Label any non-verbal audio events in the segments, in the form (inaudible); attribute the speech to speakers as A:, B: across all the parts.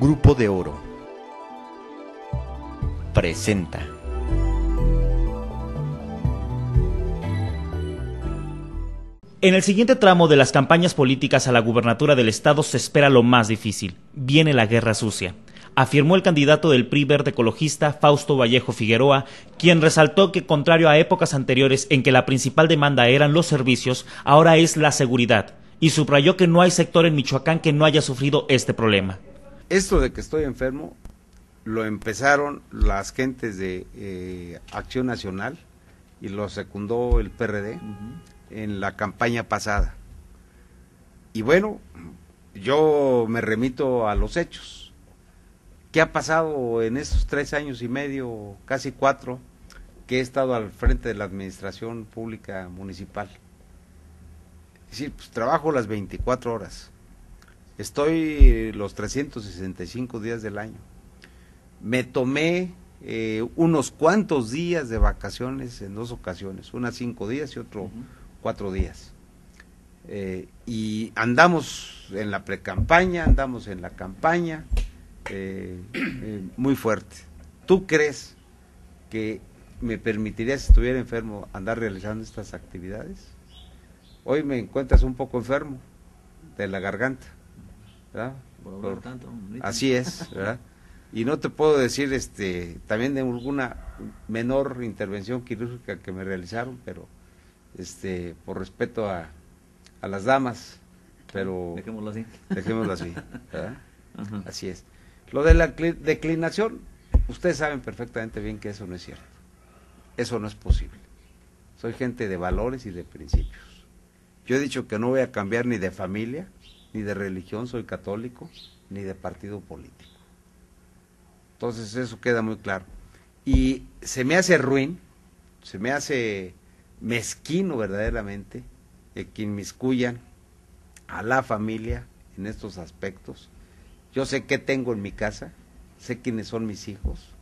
A: Grupo de Oro presenta.
B: En el siguiente tramo de las campañas políticas a la gubernatura del estado se espera lo más difícil. Viene la guerra sucia afirmó el candidato del PRI verde ecologista Fausto Vallejo Figueroa, quien resaltó que contrario a épocas anteriores en que la principal demanda eran los servicios, ahora es la seguridad, y subrayó que no hay sector en Michoacán que no haya sufrido este problema.
C: Esto de que estoy enfermo lo empezaron las gentes de eh, Acción Nacional y lo secundó el PRD en la campaña pasada. Y bueno, yo me remito a los hechos. ¿Qué ha pasado en estos tres años y medio, casi cuatro, que he estado al frente de la administración pública municipal? Es decir, pues trabajo las 24 horas. Estoy los 365 días del año. Me tomé eh, unos cuantos días de vacaciones en dos ocasiones, unas cinco días y otro cuatro días. Eh, y andamos en la precampaña, andamos en la campaña, eh, muy fuerte. ¿Tú crees que me permitiría, si estuviera enfermo, andar realizando estas actividades? Hoy me encuentras un poco enfermo de la garganta, ¿verdad? así es, ¿verdad? (laughs) Y no te puedo decir este también de alguna menor intervención quirúrgica que me realizaron, pero este, por respeto a, a las damas, pero...
B: Dejémoslo así.
C: Dejémoslo así, (laughs) Así es. Lo de la declinación, ustedes saben perfectamente bien que eso no es cierto. Eso no es posible. Soy gente de valores y de principios. Yo he dicho que no voy a cambiar ni de familia, ni de religión, soy católico, ni de partido político. Entonces eso queda muy claro. Y se me hace ruin, se me hace mezquino verdaderamente el que inmiscuyan a la familia en estos aspectos. Yo sé qué tengo en mi casa, sé quiénes son mis hijos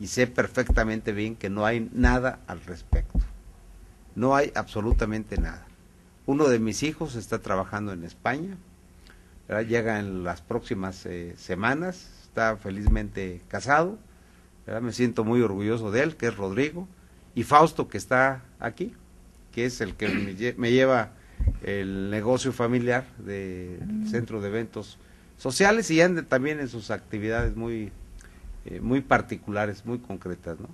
C: y sé perfectamente bien que no hay nada al respecto. No hay absolutamente nada. Uno de mis hijos está trabajando en España, llega en las próximas eh, semanas, está felizmente casado, me siento muy orgulloso de él, que es Rodrigo, y Fausto que está aquí, que es el que me, (clears throat) lleva el negocio familiar del centro de eventos sociales y ande también en sus actividades muy eh, muy particulares, muy concretas, ¿no?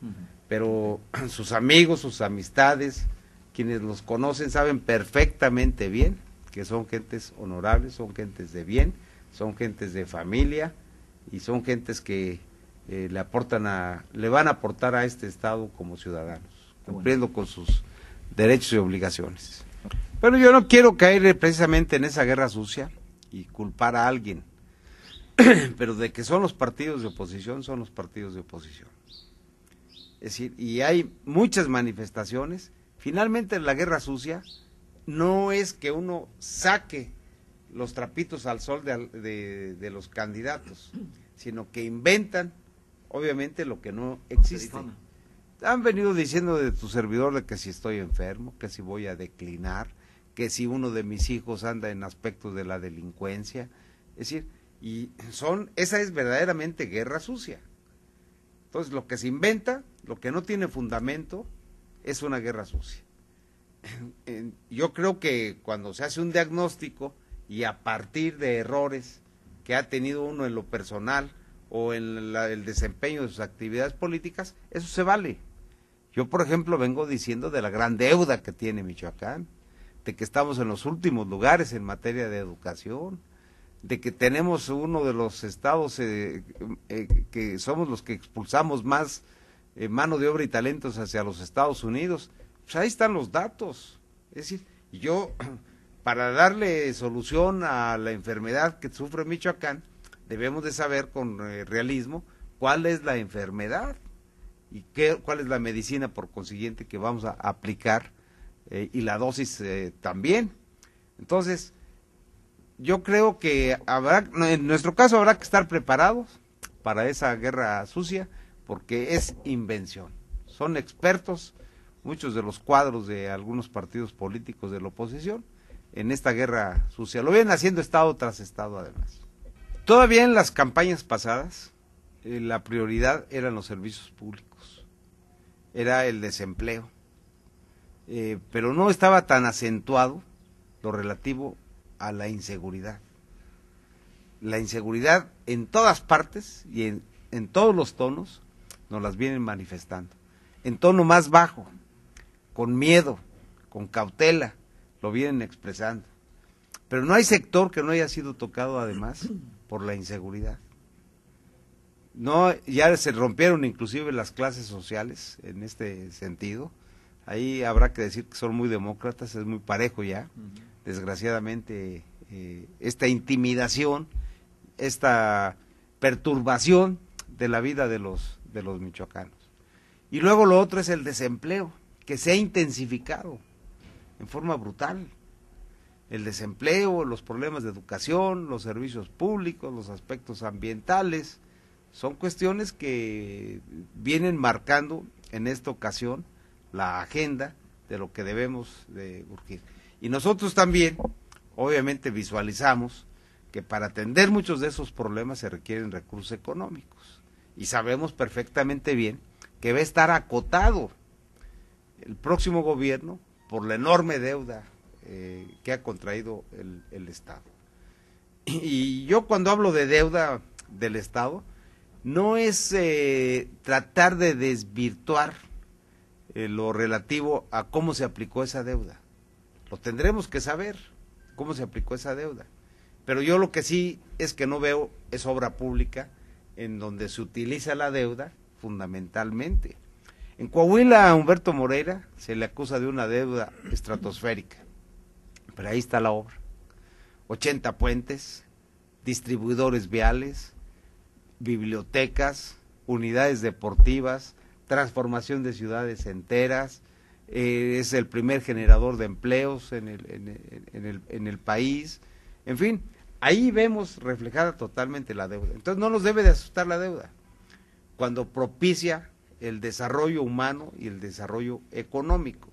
C: Pero (clears throat) sus amigos, sus amistades, quienes los conocen saben perfectamente bien que son gentes honorables, son gentes de bien, son gentes de familia y son gentes que eh, le aportan a, le van a aportar a este estado como ciudadanos cumpliendo con sus derechos y obligaciones. Pero yo no quiero caer precisamente en esa guerra sucia y culpar a alguien, (clears throat) pero de que son los partidos de oposición, son los partidos de oposición. Es decir, y hay muchas manifestaciones. Finalmente la guerra sucia no es que uno saque los trapitos al sol de, de los candidatos, sino que inventan, obviamente, lo que no existe han venido diciendo de tu servidor de que si estoy enfermo, que si voy a declinar, que si uno de mis hijos anda en aspectos de la delincuencia, es decir, y son esa es verdaderamente guerra sucia. Entonces, lo que se inventa, lo que no tiene fundamento, es una guerra sucia. (laughs) Yo creo que cuando se hace un diagnóstico y a partir de errores que ha tenido uno en lo personal o en el desempeño de sus actividades políticas, eso se vale. Yo, por ejemplo, vengo diciendo de la gran deuda que tiene Michoacán, de que estamos en los últimos lugares en materia de educación, de que tenemos uno de los estados eh, eh, que somos los que expulsamos más eh, mano de obra y talentos hacia los Estados Unidos. Pues ahí están los datos. Es decir, yo, (clears throat) para darle solución a la enfermedad que sufre Michoacán, debemos de saber con realismo cuál es la enfermedad y qué, cuál es la medicina por consiguiente que vamos a aplicar eh, y la dosis eh, también. Entonces, yo creo que habrá, en nuestro caso habrá que estar preparados para esa guerra sucia porque es invención. Son expertos muchos de los cuadros de algunos partidos políticos de la oposición en esta guerra sucia. Lo vienen haciendo estado tras estado además. Todavía en las campañas pasadas, eh, la prioridad eran los servicios públicos, era el desempleo, eh, pero no estaba tan acentuado lo relativo a la inseguridad. La inseguridad en todas partes y en, en todos los tonos nos las vienen manifestando. En tono más bajo, con miedo, con cautela, lo vienen expresando. Pero no hay sector que no haya sido tocado además (clears throat) por la inseguridad. No, ya se rompieron inclusive las clases sociales en este sentido. Ahí habrá que decir que son muy demócratas, es muy parejo ya. Desgraciadamente, eh, esta intimidación, esta perturbación de la vida de los, de los michoacanos. Y luego lo otro es el desempleo, que se ha intensificado en forma brutal. El desempleo, los problemas de educación, los servicios públicos, los aspectos ambientales, son cuestiones que vienen marcando en esta ocasión la agenda de lo que debemos de urgir. Y nosotros también, obviamente, visualizamos que para atender muchos de esos problemas se requieren recursos económicos. Y sabemos perfectamente bien que va a estar acotado el próximo gobierno por la enorme deuda eh, que ha contraído el, Estado. Y yo cuando hablo de deuda del Estado, no es eh, tratar de desvirtuar eh, lo relativo a cómo se aplicó esa deuda. Lo tendremos que saber, cómo se aplicó esa deuda. Pero yo lo que sí es que no veo es obra pública en donde se utiliza la deuda fundamentalmente. En Coahuila a Humberto Moreira se le acusa de una deuda estratosférica, pero ahí está la obra. 80 puentes, distribuidores viales, bibliotecas, unidades deportivas, transformación de ciudades enteras, eh, es el primer generador de empleos en el, en, el, en el país, en fin, ahí vemos reflejada totalmente la deuda. Entonces no nos debe de asustar la deuda cuando propicia el desarrollo humano y el desarrollo económico.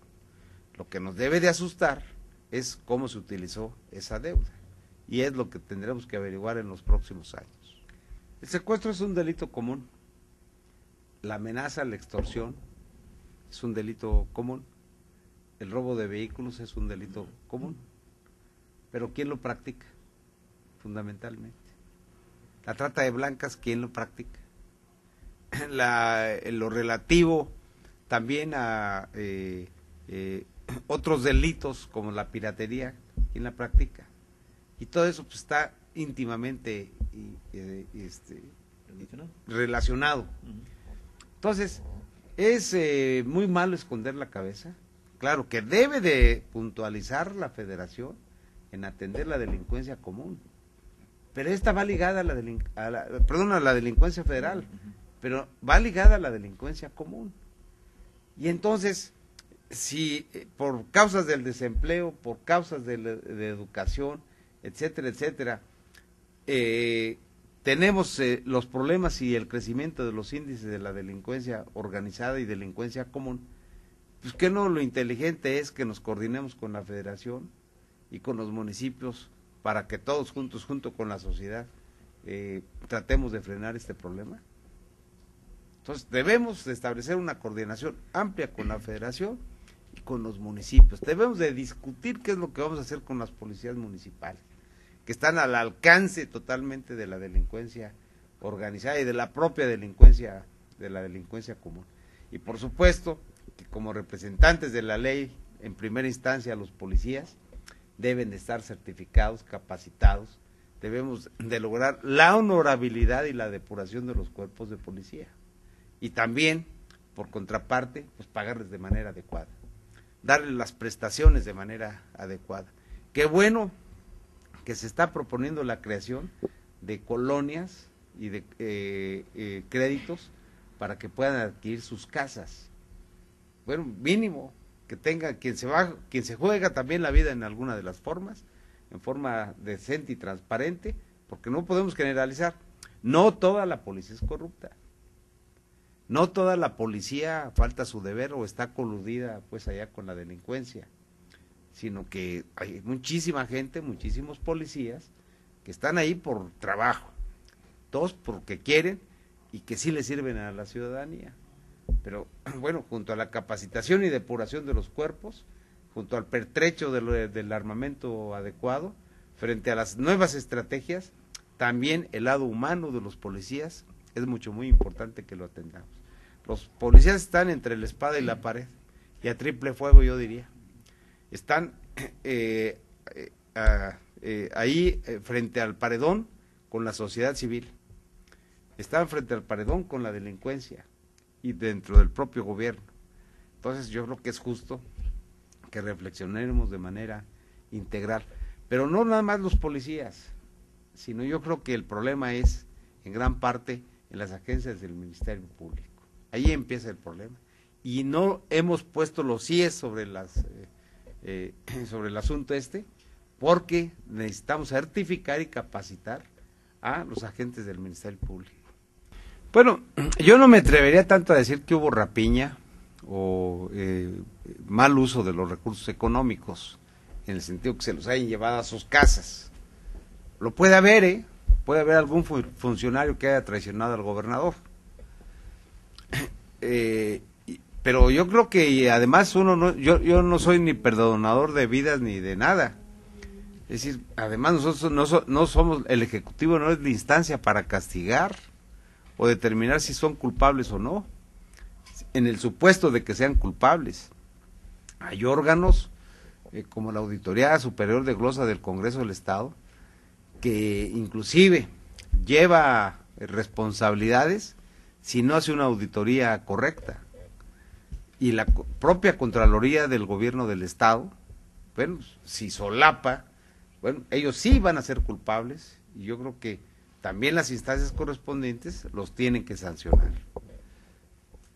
C: Lo que nos debe de asustar es cómo se utilizó esa deuda y es lo que tendremos que averiguar en los próximos años. El secuestro es un delito común. La amenaza, la extorsión es un delito común. El robo de vehículos es un delito común. Pero ¿quién lo practica? Fundamentalmente. La trata de blancas, ¿quién lo practica? (coughs) La, lo relativo también a eh, eh, otros delitos como la piratería, ¿quién la practica? Y todo eso pues, está íntimamente y, este, relacionado. Entonces, es eh, muy malo esconder la cabeza. Claro que debe de puntualizar la federación en atender la delincuencia común. Pero esta va ligada a la, perdón, a la delincuencia federal, pero va ligada a la delincuencia común. Y entonces, si eh, por causas del desempleo, por causas de, educación, etcétera, etcétera, eh, tenemos eh, los problemas y el crecimiento de los índices de la delincuencia organizada y delincuencia común, pues que no lo inteligente es que nos coordinemos con la federación y con los municipios para que todos juntos, junto con la sociedad, tratemos de frenar este problema. Entonces debemos de establecer una coordinación amplia con la federación y con los municipios. Debemos de discutir qué es lo que vamos a hacer con las policías municipales que están al alcance totalmente de la delincuencia organizada y de la propia delincuencia, de la delincuencia común. Y por supuesto que como representantes de la ley, en primera instancia los policías deben de estar certificados, capacitados, debemos de lograr la honorabilidad y la depuración de los cuerpos de policía. Y también, por contraparte, pues pagarles de manera adecuada, darles las prestaciones de manera adecuada. Qué bueno que se está proponiendo la creación de colonias y de eh, eh, créditos para que puedan adquirir sus casas. Bueno, mínimo que tenga quien se va, quien se juega también la vida en alguna de las formas, en forma decente y transparente, porque no podemos generalizar. No toda la policía es corrupta. No toda la policía falta su deber o está coludida pues allá con la delincuencia sino que hay muchísima gente, muchísimos policías que están ahí por trabajo, dos porque quieren y que sí le sirven a la ciudadanía. Pero (clears throat) bueno, junto a la capacitación y depuración de los cuerpos, junto al pertrecho del armamento adecuado, frente a las nuevas estrategias, también el lado humano de los policías es mucho, muy importante que lo atendamos. Los policías están entre la espada y la pared, y a triple fuego yo diría. Están (clears throat) eh, eh, eh, ahí frente al paredón con la sociedad civil. Están frente al paredón con la delincuencia y dentro del propio gobierno. Entonces yo creo que es justo que reflexionemos de manera integral. Pero no nada más los policías, sino yo creo que el problema es en gran parte en las agencias del Ministerio Público. Ahí empieza el problema. Y no hemos puesto los CIES sobre, las, eh, eh, sobre el asunto este, porque necesitamos certificar y capacitar a los agentes del Ministerio Público. Bueno, yo no me atrevería tanto a decir que hubo rapiña o eh, mal uso de los recursos económicos, en el sentido que se los hayan llevado a sus casas. Lo puede haber, ¿eh? Puede haber algún funcionario que haya traicionado al gobernador. Eh, pero yo creo que además uno no, yo, yo no soy ni perdonador de vidas ni de nada. Es decir, además nosotros no, no somos, el Ejecutivo no es la instancia para castigar o determinar si son culpables o no, en el supuesto de que sean culpables. Hay órganos eh, como la Auditoría Superior de Glosa del Congreso del Estado que inclusive lleva responsabilidades si no hace una auditoría correcta. Y la propia Contraloría del Gobierno del Estado, bueno, si solapa, bueno, ellos sí van a ser culpables y yo creo que también las instancias correspondientes los tienen que sancionar.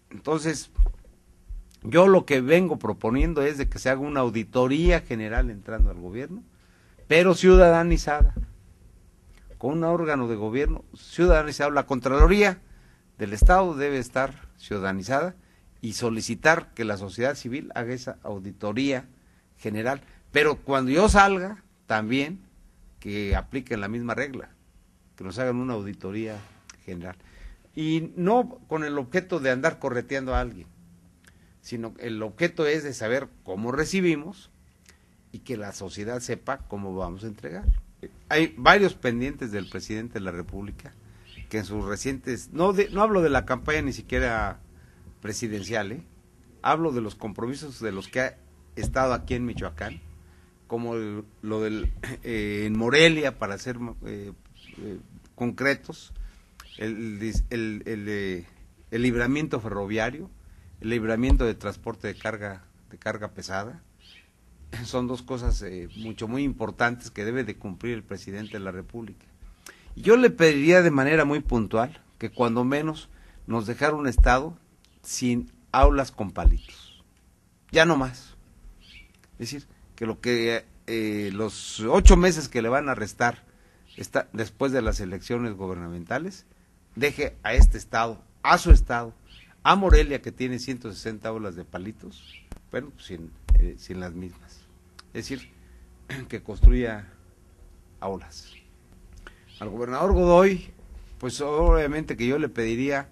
C: Entonces, yo lo que vengo proponiendo es de que se haga una auditoría general entrando al gobierno, pero ciudadanizada, con un órgano de gobierno ciudadanizado. La Contraloría del Estado debe estar ciudadanizada y solicitar que la sociedad civil haga esa auditoría general. Pero cuando yo salga, también que apliquen la misma regla que nos hagan una auditoría general. Y no con el objeto de andar correteando a alguien, sino el objeto es de saber cómo recibimos y que la sociedad sepa cómo vamos a entregar. Hay varios pendientes del presidente de la República en sus recientes, no, no hablo de la campaña ni siquiera presidencial, ¿eh? hablo de los compromisos de los que ha estado aquí en Michoacán, como lo del eh, en Morelia para ser eh, eh, concretos, el, el, el, el, libramiento ferroviario, el libramiento de transporte de carga, de carga pesada, son dos cosas mucho muy importantes que debe de cumplir el presidente de la República. Yo le pediría de manera muy puntual que cuando menos nos dejara un estado sin aulas con palitos. Ya no más. Es decir, que lo que eh, los ocho meses que le van a restar está, después de las elecciones gubernamentales, deje a este estado, a su estado, a Morelia que tiene 160 aulas de palitos, bueno, pues sin, eh, sin las mismas. Es decir, (clears throat) que construya aulas. Al gobernador Godoy, pues obviamente que yo le pediría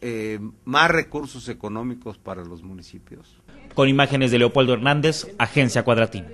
C: eh, más recursos económicos para los municipios.
B: Con imágenes de Leopoldo Hernández, Agencia Cuadratín.